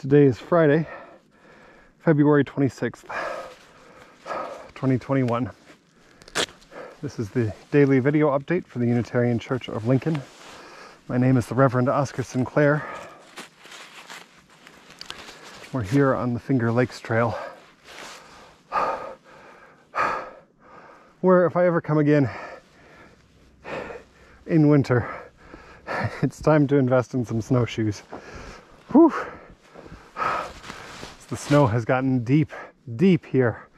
Today is Friday, February 26th, 2021. This is the daily video update for the Unitarian Church of Lincoln. My name is the Reverend Oscar Sinclair. We're here on the Finger Lakes Trail, where if I ever come again in winter, it's time to invest in some snowshoes. Whew. The snow has gotten deep, deep here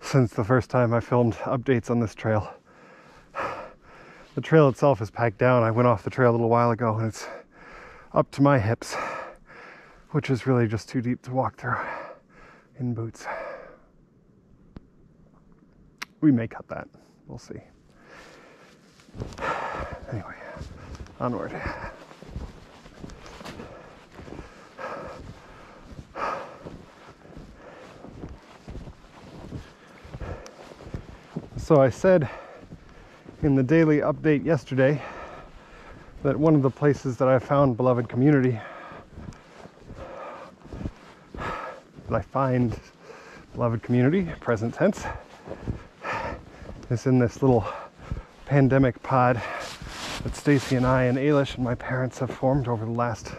since the first time I filmed updates on this trail. The trail itself is packed down. I went off the trail a little while ago and it's up to my hips, which is really just too deep to walk through in boots. We may cut that. We'll see. Anyway, onward. So I said in the daily update yesterday that one of the places that I found beloved community that I find beloved community, present tense, is in this little pandemic pod that Stacy and I and Ailish and my parents have formed over the last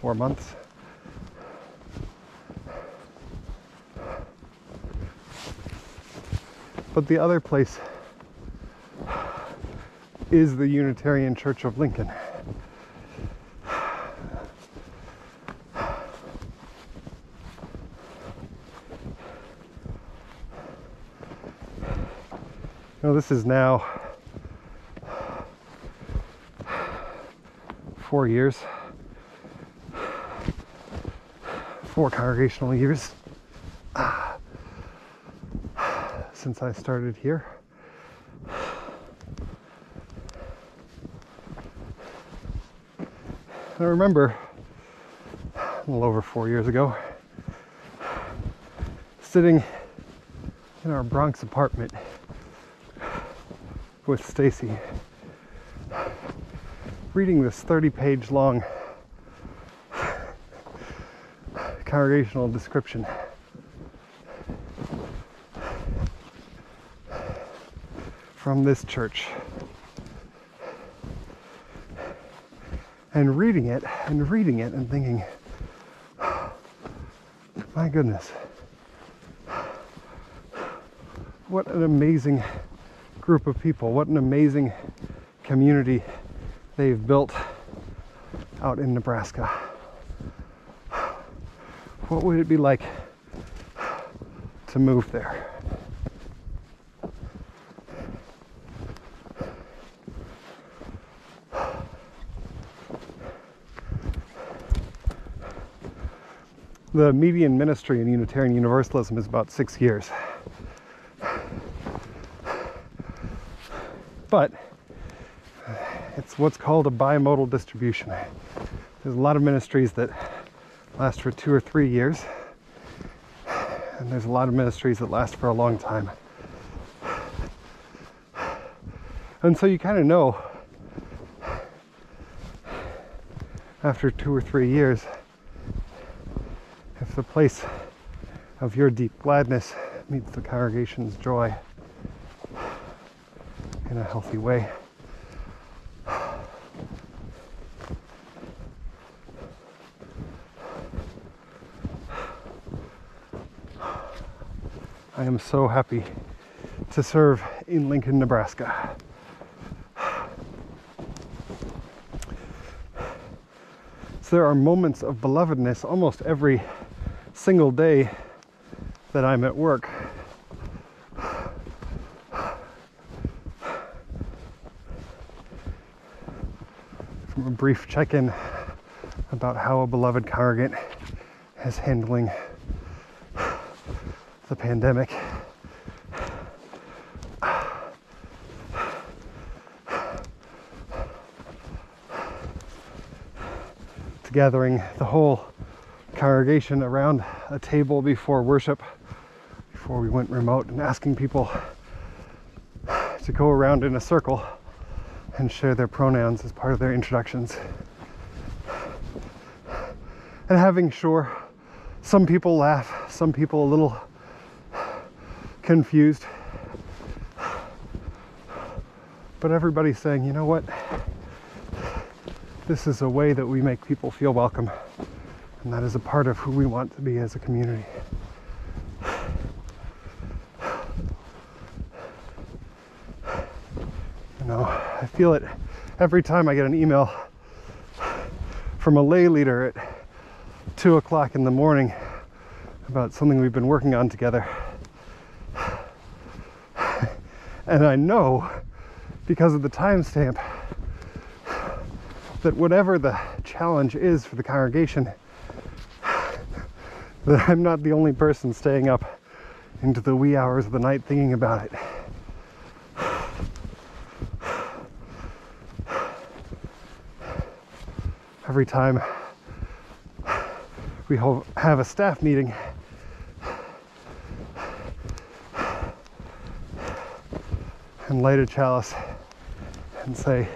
four months. But the other place is the Unitarian Church of Lincoln. Now, this is now four years, four congregational years since I started here. I remember a little over four years ago sitting in our Bronx apartment with Stacy reading this 30 page long congregational description from this church. And reading it and reading it and thinking, my goodness, what an amazing group of people, what an amazing community they've built out in Nebraska. What would it be like to move there? The median ministry in Unitarian Universalism is about six years. But it's what's called a bimodal distribution. There's a lot of ministries that last for two or three years, and there's a lot of ministries that last for a long time. And so you kind of know after two or three years the place of your deep gladness meets the congregation's joy in a healthy way. I am so happy to serve in Lincoln, Nebraska. So there are moments of belovedness almost every single day that I'm at work. From a brief check in about how a beloved congregant is handling the pandemic. Gathering the whole congregation around a table before worship, before we went remote, and asking people to go around in a circle and share their pronouns as part of their introductions. and having sure some people laugh, some people a little confused. But everybody's saying, you know what? This is a way that we make people feel welcome. And that is a part of who we want to be as a community. You know, I feel it every time I get an email from a lay leader at two o'clock in the morning about something we've been working on together. And I know because of the timestamp that whatever the challenge is for the congregation, that I'm not the only person staying up into the wee hours of the night thinking about it. Every time we have a staff meeting, and light a chalice and say,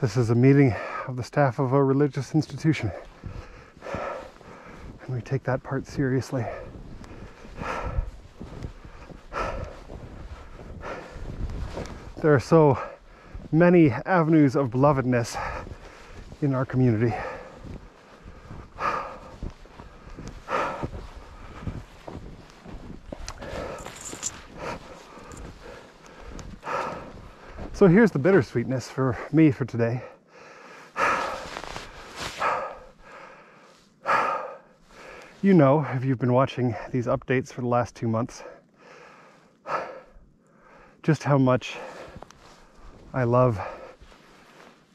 This is a meeting of the staff of a religious institution. And we take that part seriously. There are so many avenues of belovedness in our community. So here's the bittersweetness for me for today. You know, if you've been watching these updates for the last two months, just how much I love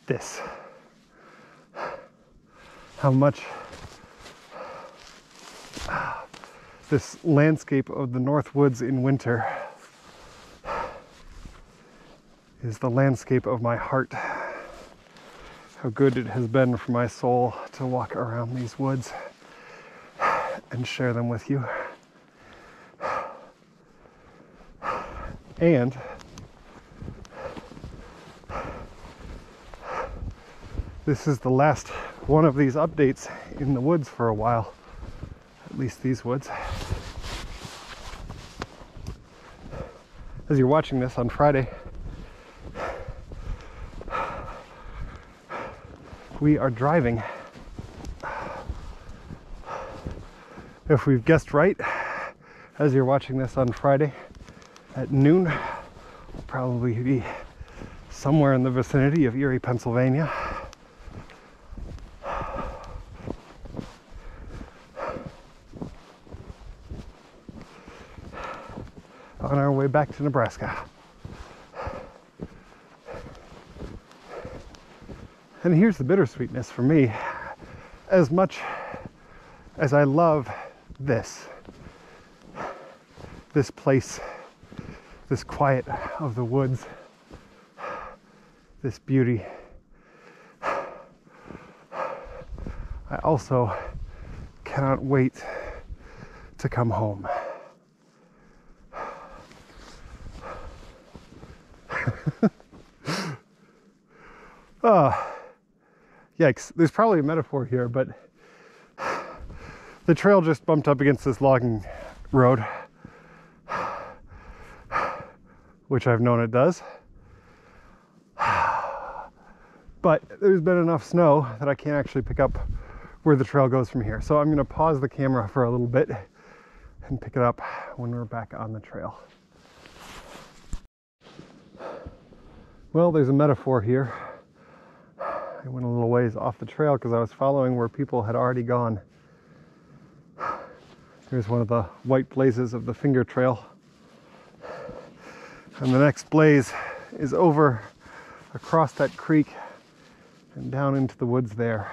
this. How much this landscape of the North Woods in winter is the landscape of my heart. How good it has been for my soul to walk around these woods and share them with you. And this is the last one of these updates in the woods for a while, at least these woods. As you're watching this on Friday, we are driving. If we've guessed right, as you're watching this on Friday at noon, we'll probably be somewhere in the vicinity of Erie, Pennsylvania. On our way back to Nebraska. And here's the bittersweetness for me. As much as I love this, this place, this quiet of the woods, this beauty, I also cannot wait to come home. Ah. Yikes, there's probably a metaphor here, but the trail just bumped up against this logging road, which I've known it does. But there's been enough snow that I can't actually pick up where the trail goes from here. So I'm going to pause the camera for a little bit and pick it up when we're back on the trail. Well, there's a metaphor here. I went a little ways off the trail because I was following where people had already gone. Here's one of the white blazes of the finger trail. And the next blaze is over across that creek and down into the woods there.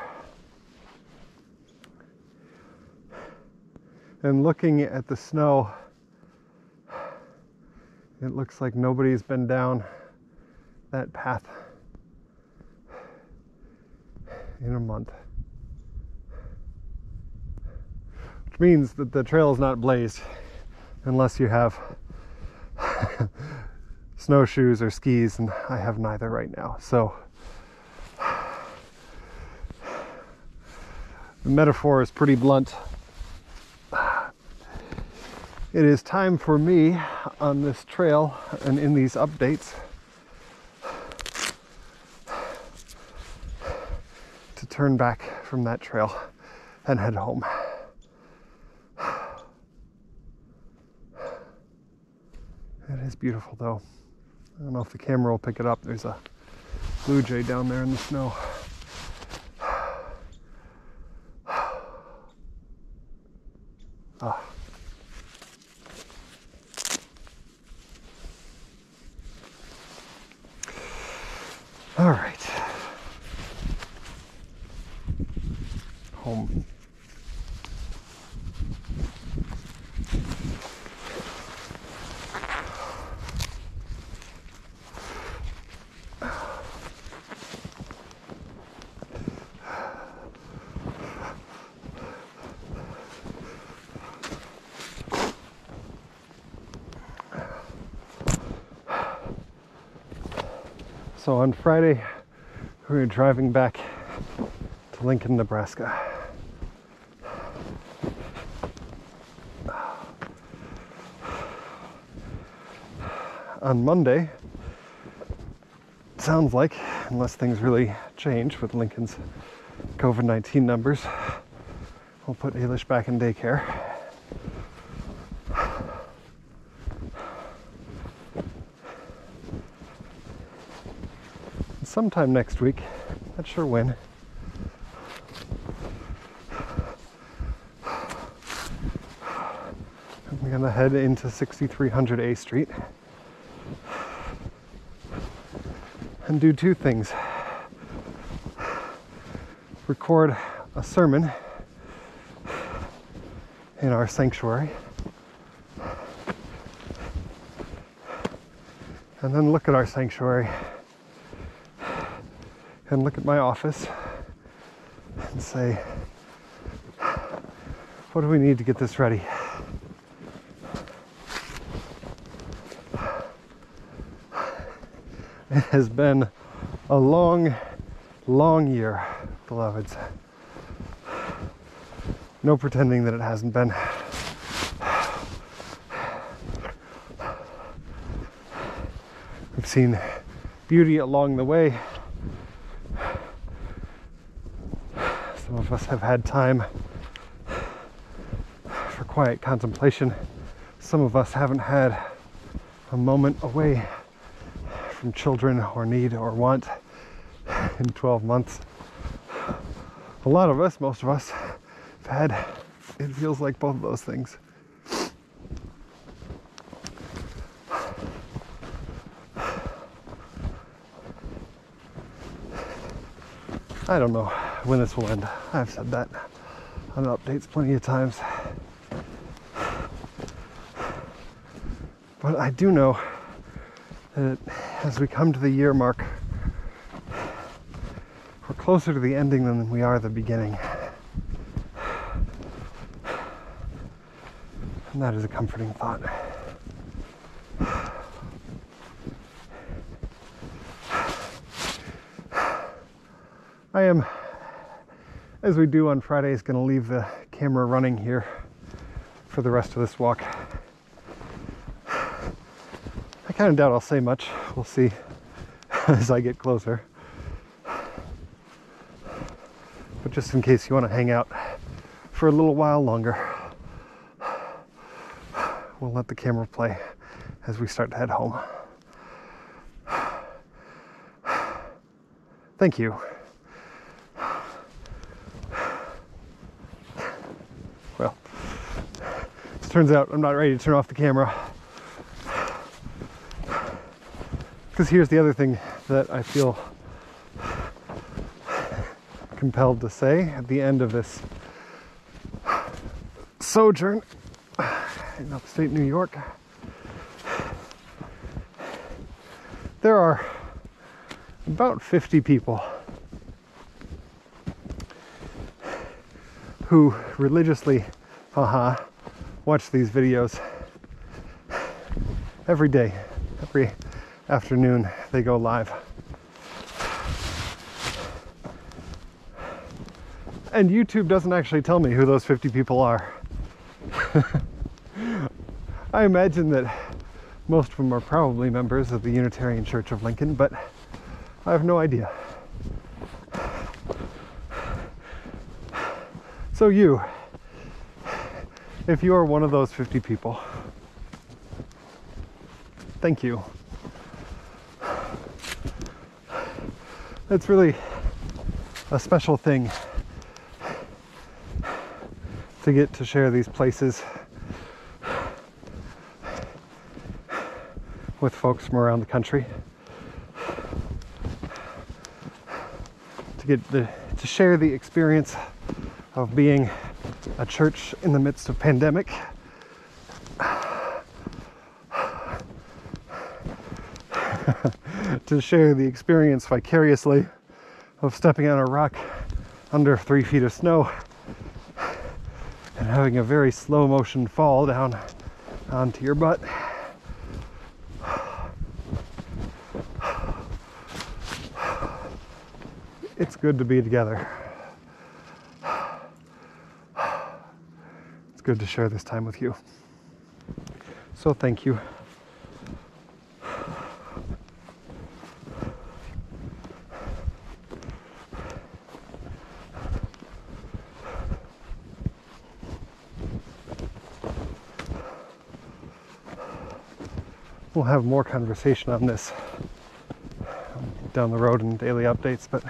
And looking at the snow, it looks like nobody's been down that path in a month. Which means that the trail is not blazed unless you have snowshoes or skis, and I have neither right now. So The metaphor is pretty blunt. It is time for me on this trail and in these updates to turn back from that trail and head home. Is beautiful though. I don't know if the camera will pick it up. There's a blue jay down there in the snow. So on Friday, we were driving back to Lincoln, Nebraska. On Monday, sounds like, unless things really change with Lincoln's COVID 19 numbers, we'll put Ailish back in daycare. Sometime next week. Not sure when. I'm gonna head into 6300 A Street and do two things. Record a sermon in our sanctuary. And then look at our sanctuary and look at my office and say, what do we need to get this ready? It has been a long, long year, beloveds. No pretending that it hasn't been. We've seen beauty along the way. Of us have had time for quiet contemplation. Some of us haven't had a moment away from children or need or want in 12 months. A lot of us, most of us, have had, it feels like both of those things. I don't know when this will end. I've said that on updates plenty of times. But I do know that as we come to the year mark, we're closer to the ending than we are the beginning. And that is a comforting thought. I am, as we do on Fridays, going to leave the camera running here for the rest of this walk. I kind of doubt I'll say much. We'll see as I get closer. But just in case you want to hang out for a little while longer, we'll let the camera play as we start to head home. Thank you. Well, it turns out I'm not ready to turn off the camera. Because here's the other thing that I feel compelled to say at the end of this sojourn in upstate New York. There are about 50 people who religiously, haha, watch these videos every day, every afternoon they go live. And YouTube doesn't actually tell me who those 50 people are. I imagine that most of them are probably members of the Unitarian Church of Lincoln, but I have no idea. So, you, if you are one of those 50 people, thank you. It's really a special thing to get to share these places with folks from around the country. To get the to share the experience of being a church in the midst of pandemic. to share the experience vicariously of stepping on a rock under three feet of snow and having a very slow motion fall down onto your butt. It's good to be together. Good to share this time with you. So, thank you. we'll have more conversation on this down the road in daily updates, but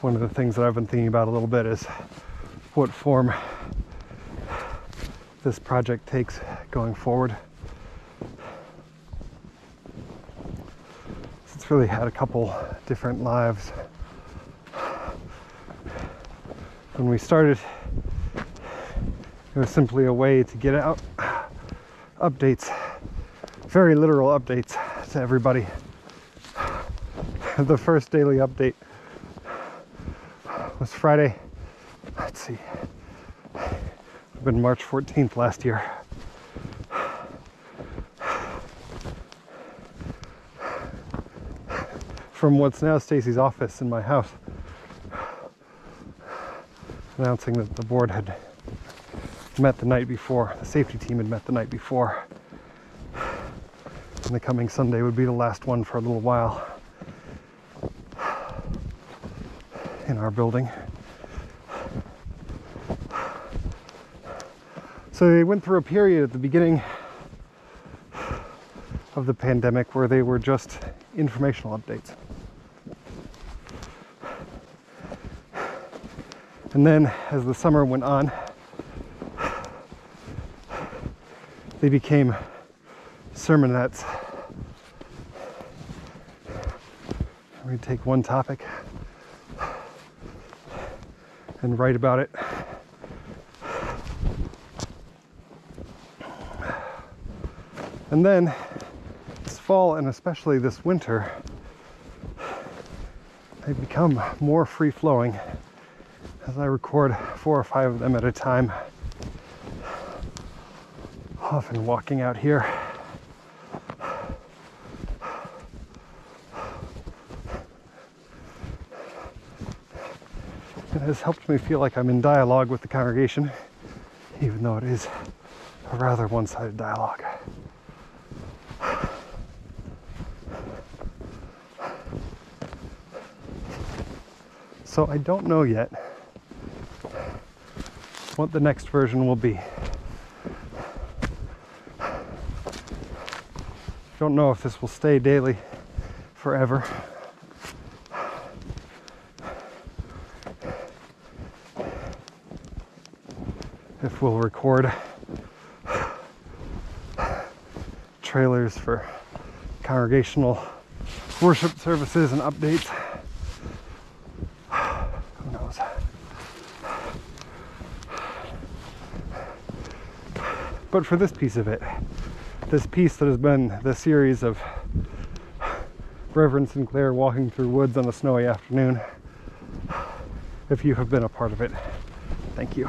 one of the things that I've been thinking about a little bit is what form this project takes going forward. It's really had a couple different lives. When we started, it was simply a way to get out updates, very literal updates to everybody. the first daily update was Friday. See, it been March 14th last year. From what's now Stacy's office in my house, announcing that the board had met the night before. The safety team had met the night before. And the coming Sunday would be the last one for a little while in our building. So they went through a period at the beginning of the pandemic where they were just informational updates. And then as the summer went on, they became sermonettes. We take one topic and write about it. And then this fall and especially this winter, they become more free flowing as I record four or five of them at a time often walking out here. It has helped me feel like I'm in dialogue with the congregation, even though it is a rather one sided dialogue. So I don't know yet what the next version will be. Don't know if this will stay daily forever. If we'll record trailers for congregational worship services and updates. But for this piece of it, this piece that has been the series of Reverend Sinclair walking through woods on a snowy afternoon. If you have been a part of it, thank you.